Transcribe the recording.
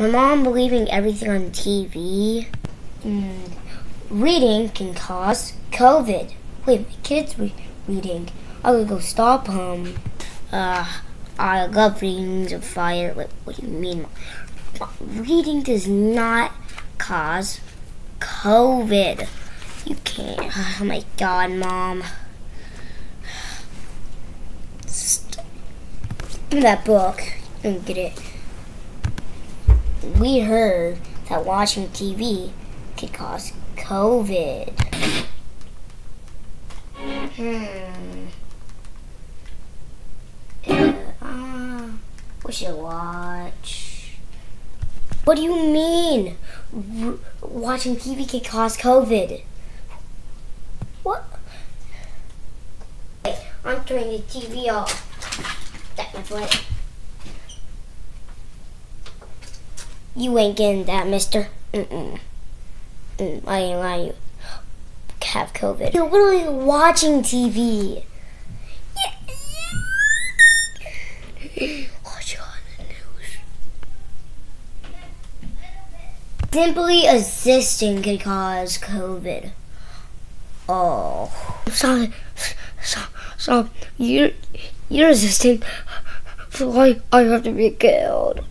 My mom believing everything on TV. Mm, reading can cause COVID. Wait, my kid's re reading. I will go stop him. Uh, I love readings of fire. Wait, what do you mean? Reading does not cause COVID. You can't. Oh my God, Mom. Stop. Give me that book. And get it. We heard that watching TV could cause COVID. Hmm. Uh, uh, we should watch. What do you mean? R watching TV could cause COVID. What? I'm turning the TV off. That my. You ain't getting that, mister. Mm-mm. Mm, I ain't lying. You have COVID. You're literally watching TV. Watch on the news. Simply existing could cause COVID. Oh. Sorry. So, so, you're, you're existing. So I, I have to be killed.